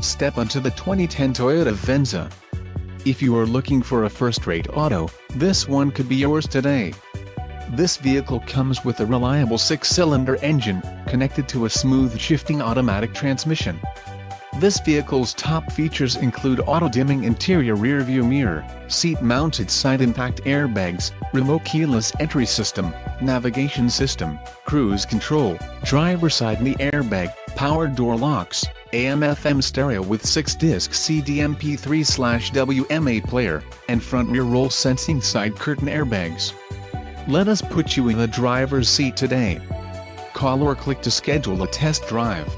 Step onto the 2010 Toyota Venza. If you are looking for a first-rate auto, this one could be yours today. This vehicle comes with a reliable six-cylinder engine, connected to a smooth shifting automatic transmission. This vehicle's top features include auto-dimming interior rearview mirror, seat-mounted side impact airbags, remote keyless entry system, navigation system, cruise control, driver side knee airbag, power door locks, AM-FM stereo with 6-disc CD MP3-WMA player, and front rear roll sensing side curtain airbags. Let us put you in the driver's seat today. Call or click to schedule a test drive.